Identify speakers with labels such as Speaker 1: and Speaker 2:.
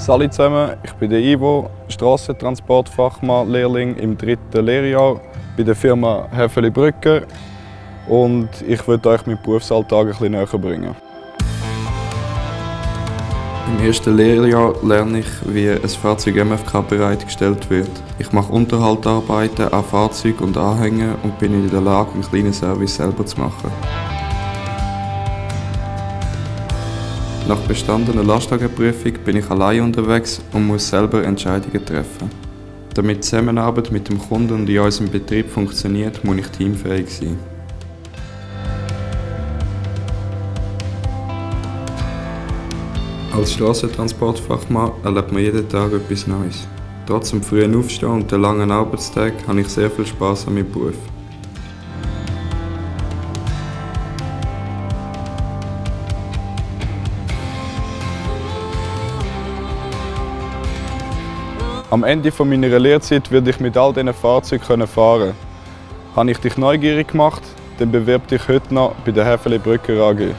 Speaker 1: Salut zusammen, ich bin der Ivo, Strassentransportfachmann, Lehrling im dritten Lehrjahr bei der Firma Häfeli Brücke und ich würde euch meinen Berufsalltag ein bisschen näher bringen. Im ersten Lehrjahr lerne ich, wie ein Fahrzeug MFK bereitgestellt wird. Ich mache Unterhaltarbeiten an Fahrzeug und Anhängen und bin in der Lage, einen kleinen Service selber zu machen. Nach bestandener Lastwagenprüfung bin ich allein unterwegs und muss selber Entscheidungen treffen. Damit die Zusammenarbeit mit dem Kunden und in unserem Betrieb funktioniert, muss ich teamfähig sein. Als Strassentransportfachmann erlebt man jeden Tag etwas Neues. Trotz dem frühen Aufstehen und der langen Arbeitstag habe ich sehr viel Spaß an meinem Beruf. Am Ende meiner Lehrzeit würde ich mit all diesen Fahrzeugen fahren können. Habe ich dich neugierig gemacht, dann bewirb dich heute noch bei der Häfeli Brücker AG.